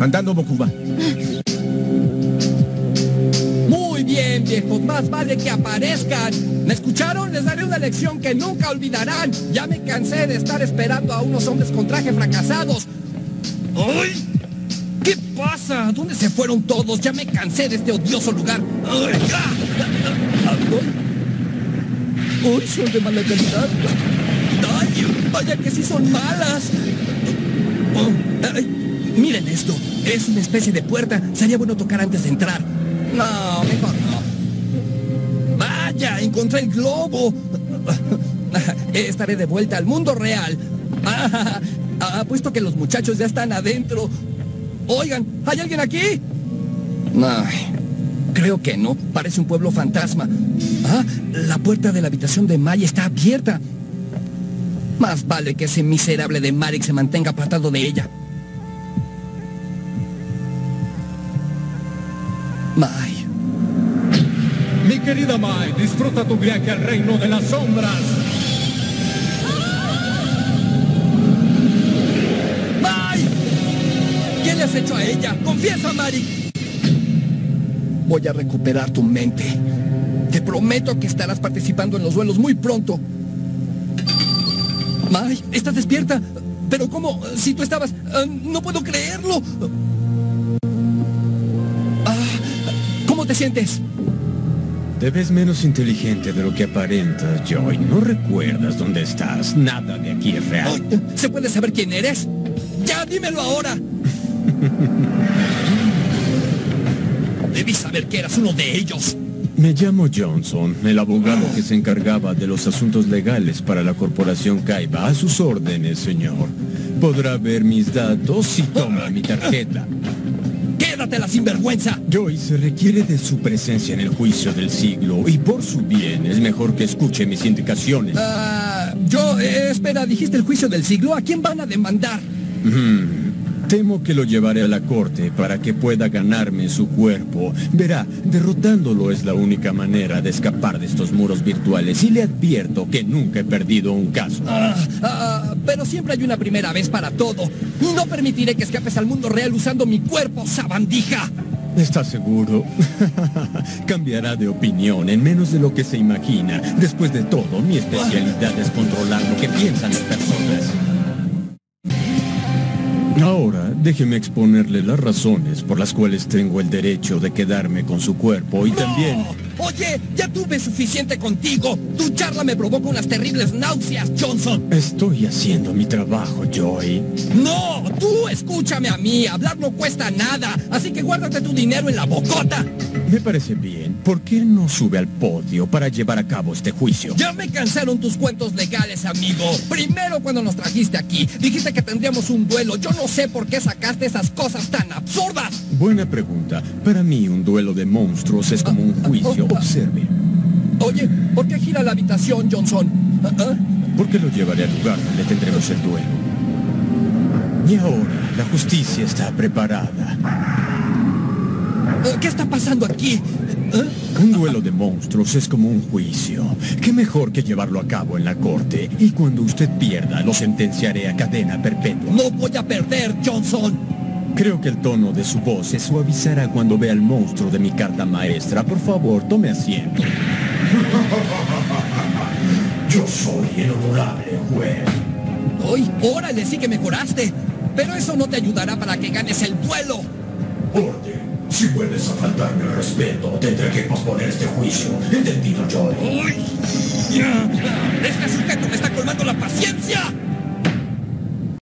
Andando, Bokuba. Muy bien, viejos, más vale que aparezcan. ¿Me escucharon? Les daré una lección que nunca olvidarán. Ya me cansé de estar esperando a unos hombres con traje fracasados. ¡Ay! ¿Qué pasa? ¿Dónde se fueron todos? Ya me cansé de este odioso lugar. ¡Ay! ¡Ay, son de mala calidad! ¡Ay! ¡Vaya que sí son malas! Ay, miren esto. Es una especie de puerta. Sería bueno tocar antes de entrar. No, mejor no. ¡Vaya! ¡Encontré el globo! Estaré de vuelta al mundo real. Ah, apuesto que los muchachos ya están adentro. Oigan, ¿hay alguien aquí? Ay, creo que no. Parece un pueblo fantasma. Ah, la puerta de la habitación de Maya está abierta. Más vale que ese miserable de Marek se mantenga apartado de ella. Mai. Mi querida Mai, disfruta tu viaje al reino de las sombras. ¡Mai! ¿Qué le has hecho a ella? ¡Confiesa, Mari! Voy a recuperar tu mente. Te prometo que estarás participando en los duelos muy pronto. Mai, estás despierta. Pero ¿cómo? Si tú estabas... ah, no puedo creerlo. Te sientes? Te ves menos inteligente de lo que aparentas, Joy. No recuerdas dónde estás. Nada de aquí es real. ¿Se puede saber quién eres? ¡Ya, dímelo ahora! Debí saber que eras uno de ellos. Me llamo Johnson, el abogado que se encargaba de los asuntos legales para la corporación Kaiba. A sus órdenes, señor. Podrá ver mis datos si toma mi tarjeta. ¡Quédate la sinvergüenza! Joy se requiere de su presencia en el juicio del siglo y por su bien es mejor que escuche mis indicaciones. Ah, yo... eh, espera, ¿dijiste el juicio del siglo? ¿A quién van a demandar? Temo que lo llevaré a la corte para que pueda ganarme su cuerpo. Verá, derrotándolo es la única manera de escapar de estos muros virtuales y le advierto que nunca he perdido un caso. Ah, ah, pero siempre hay una primera vez para todo. No permitiré que escapes al mundo real usando mi cuerpo, sabandija. ¿Estás seguro? Cambiará de opinión en menos de lo que se imagina. Después de todo, mi especialidad es controlar lo que piensan las personas. Ahora, déjeme exponerle las razones por las cuales tengo el derecho de quedarme con su cuerpo y también... ¡No! Oye, ya tuve suficiente contigo. Tu charla me provoca unas terribles náuseas, Johnson. Estoy haciendo mi trabajo, Joy. No, tú escúchame a mí. Hablar no cuesta nada. Así que guárdate tu dinero en la bocota. Me parece bien. ¿Por qué no sube al podio para llevar a cabo este juicio? Ya me cansaron tus cuentos legales, amigo. Primero cuando nos trajiste aquí, dijiste que tendríamos un duelo. Yo no sé por qué sacaste esas cosas tan absurdas. Buena pregunta. Para mí un duelo de monstruos es como un juicio. Observe. Oye, ¿por qué gira la habitación, Johnson? ¿Ah, ah? ¿Por qué lo llevaré al lugar donde tendremos el duelo? Y ahora, la justicia está preparada. ¿Qué está pasando aquí? Un duelo de monstruos es como un juicio. ¿Qué mejor que llevarlo a cabo en la corte? Y cuando usted pierda, lo sentenciaré a cadena perpetua. No voy a perder, Johnson. Creo que el tono de su voz se suavizará cuando vea al monstruo de mi carta maestra. Por favor, tome asiento. Yo soy el honorable juez. Hoy, órale, sí que mejoraste. Pero eso no te ayudará para que ganes el duelo. Orden. Si vuelves a faltarme el respeto, tendré que posponer este juicio. ¿Entendido, Joy? ¡Uy! Este sujeto me está colmando la paciencia.